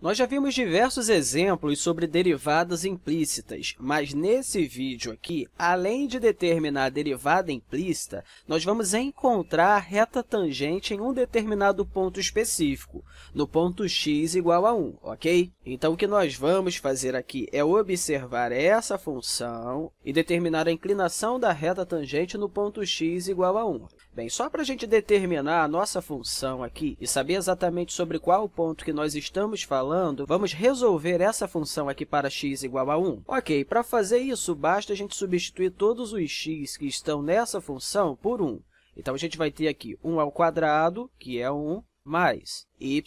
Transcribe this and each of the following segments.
Nós já vimos diversos exemplos sobre derivadas implícitas, mas nesse vídeo aqui, além de determinar a derivada implícita, nós vamos encontrar a reta tangente em um determinado ponto específico, no ponto x igual a 1, ok? Então, o que nós vamos fazer aqui é observar essa função e determinar a inclinação da reta tangente no ponto x igual a 1. Bem, só para a gente determinar a nossa função aqui e saber exatamente sobre qual ponto que nós estamos falando, vamos resolver essa função aqui para x igual a 1. Ok, para fazer isso, basta a gente substituir todos os x que estão nessa função por 1. Então, a gente vai ter aqui 1 ao quadrado, que é 1, mais y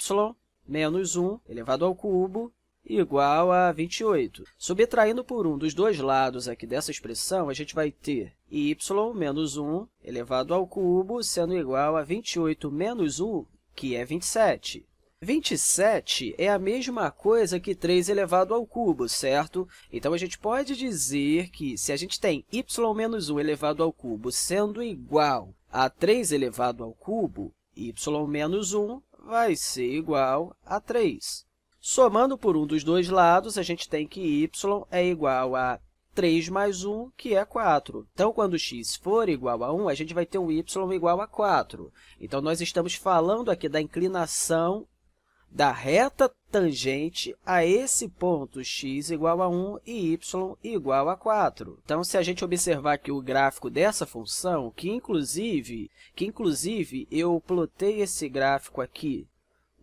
menos 1 elevado ao cubo igual a 28. Subtraindo por 1 dos dois lados aqui dessa expressão, a gente vai ter y menos 1 elevado ao cubo sendo igual a 28 menos 1, que é 27. 27 é a mesma coisa que 3 elevado ao cubo, certo? Então, a gente pode dizer que, se a gente tem y menos 1 elevado ao cubo sendo igual a 3 elevado ao cubo, y menos 1 vai ser igual a 3. Somando por um dos dois lados, a gente tem que y é igual a 3 mais 1, que é 4. Então, quando x for igual a 1, a gente vai ter um y igual a 4. Então, nós estamos falando aqui da inclinação da reta tangente a esse ponto x igual a 1 e y igual a 4. Então, se a gente observar aqui o gráfico dessa função, que inclusive, que inclusive eu plotei esse gráfico aqui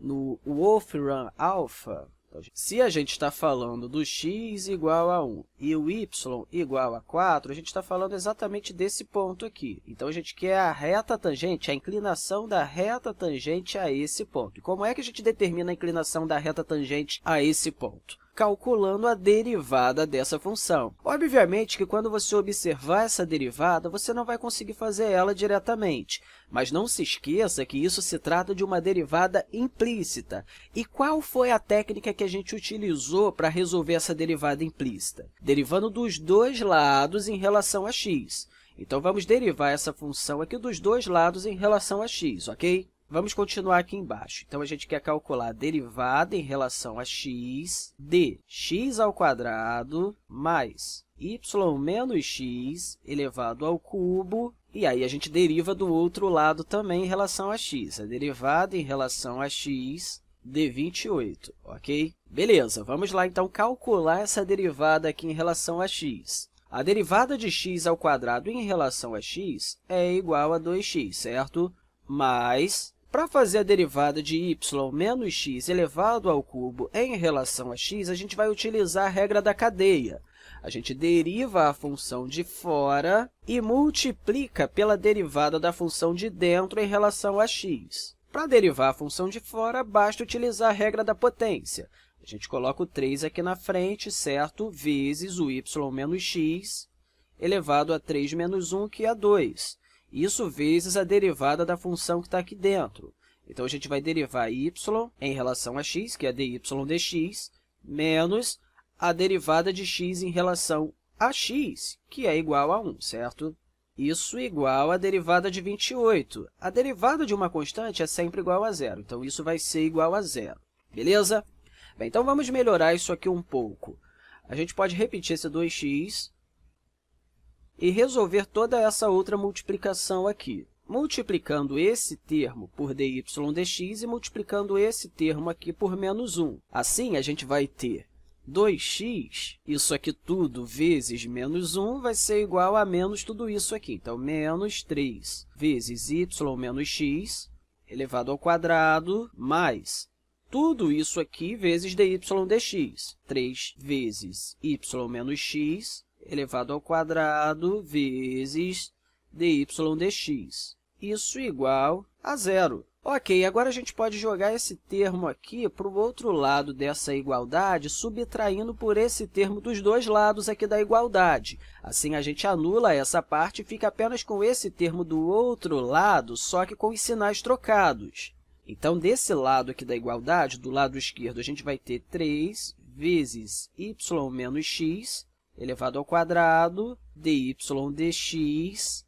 no Wolfram Alpha, se a gente está falando do x igual a 1 e o y igual a 4, a gente está falando exatamente desse ponto aqui. Então, a gente quer a reta tangente, a inclinação da reta tangente a esse ponto. E como é que a gente determina a inclinação da reta tangente a esse ponto? Calculando a derivada dessa função. Obviamente que quando você observar essa derivada, você não vai conseguir fazer ela diretamente, mas não se esqueça que isso se trata de uma derivada implícita. E qual foi a técnica que a gente utilizou para resolver essa derivada implícita? Derivando dos dois lados em relação a x. Então, vamos derivar essa função aqui dos dois lados em relação a x, ok? Vamos continuar aqui embaixo. Então, a gente quer calcular a derivada em relação a x de x ao quadrado mais y menos x elevado ao cubo. E aí, a gente deriva do outro lado também em relação a x. A derivada em relação a x de 28, ok? Beleza, vamos lá, então, calcular essa derivada aqui em relação a x. A derivada de x ao quadrado em relação a x é igual a 2x, certo? Mais para fazer a derivada de y menos x elevado ao cubo em relação a x, a gente vai utilizar a regra da cadeia. A gente deriva a função de fora e multiplica pela derivada da função de dentro em relação a x. Para derivar a função de fora, basta utilizar a regra da potência. A gente coloca o 3 aqui na frente, certo? Vezes o y menos x elevado a 3 menos 1, que é 2. Isso vezes a derivada da função que está aqui dentro. Então, a gente vai derivar y em relação a x, que é dy dx, menos a derivada de x em relação a x, que é igual a 1, certo? Isso igual a derivada de 28. A derivada de uma constante é sempre igual a zero, então isso vai ser igual a zero, beleza? Bem, então, vamos melhorar isso aqui um pouco. A gente pode repetir esse 2x e resolver toda essa outra multiplicação aqui, multiplicando esse termo por dy dx e multiplicando esse termo aqui por menos 1. Assim, a gente vai ter 2x, isso aqui tudo vezes menos 1 vai ser igual a menos tudo isso aqui. Então, menos 3 vezes y menos x elevado ao quadrado mais tudo isso aqui vezes dy dx. 3 vezes y menos x elevado ao quadrado vezes dy dx. Isso igual a zero. Ok, agora a gente pode jogar esse termo aqui para o outro lado dessa igualdade, subtraindo por esse termo dos dois lados aqui da igualdade. Assim, a gente anula essa parte e fica apenas com esse termo do outro lado, só que com os sinais trocados. Então, desse lado aqui da igualdade, do lado esquerdo, a gente vai ter 3 vezes y menos x elevado ao quadrado dy dx,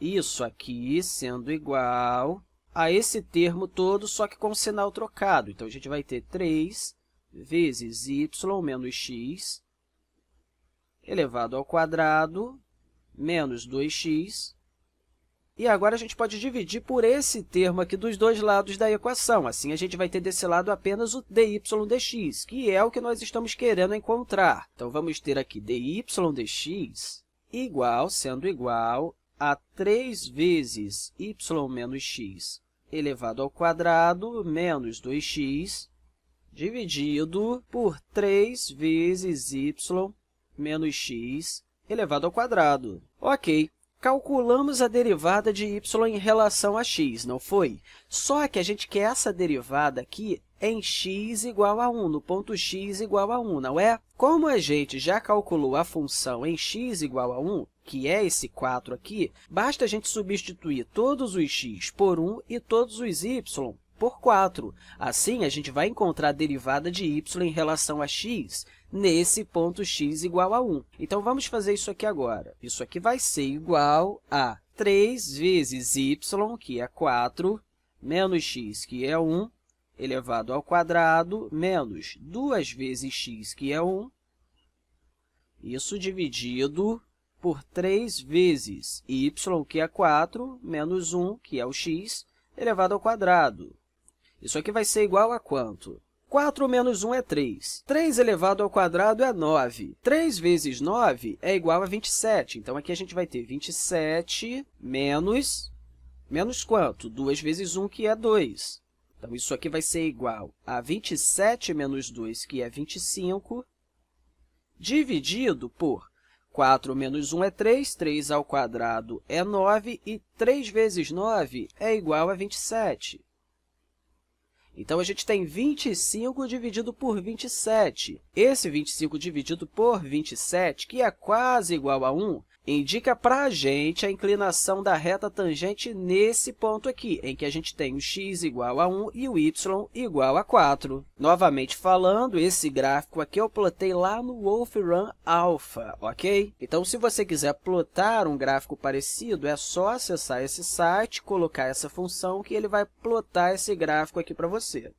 isso aqui sendo igual a esse termo todo, só que com sinal trocado. Então, a gente vai ter 3 vezes y menos x elevado ao quadrado menos 2x. E agora, a gente pode dividir por esse termo aqui dos dois lados da equação. Assim, a gente vai ter desse lado apenas o dy dx, que é o que nós estamos querendo encontrar. Então, vamos ter aqui dy dx igual, sendo igual a 3 vezes y menos x elevado ao quadrado menos 2x dividido por 3 vezes y menos x elevado ao quadrado. Ok, calculamos a derivada de y em relação a x, não foi? Só que a gente quer essa derivada aqui em x igual a 1, no ponto x igual a 1, não é? Como a gente já calculou a função em x igual a 1, que é esse 4 aqui, basta a gente substituir todos os x por 1 e todos os y por 4. Assim, a gente vai encontrar a derivada de y em relação a x nesse ponto x igual a 1. Então, vamos fazer isso aqui agora. Isso aqui vai ser igual a 3 vezes y, que é 4, menos x, que é 1, elevado ao quadrado, menos 2 vezes x, que é 1, isso dividido por 3 vezes y, que é 4, menos 1, que é o x, elevado ao quadrado. Isso aqui vai ser igual a quanto? 4 menos 1 é 3. 3 elevado ao quadrado é 9. 3 vezes 9 é igual a 27. Então, aqui a gente vai ter 27 menos... Menos quanto? 2 vezes 1, que é 2. Então, isso aqui vai ser igual a 27 menos 2, que é 25, dividido por 4 menos 1 é 3, 3 ao quadrado é 9, e 3 vezes 9 é igual a 27. Então, a gente tem 25 dividido por 27. Esse 25 dividido por 27, que é quase igual a 1, indica para a gente a inclinação da reta tangente nesse ponto aqui, em que a gente tem o x igual a 1 e o y igual a 4. Novamente falando, esse gráfico aqui eu plotei lá no Wolfram Alpha, ok? Então, se você quiser plotar um gráfico parecido, é só acessar esse site, colocar essa função que ele vai plotar esse gráfico aqui para você.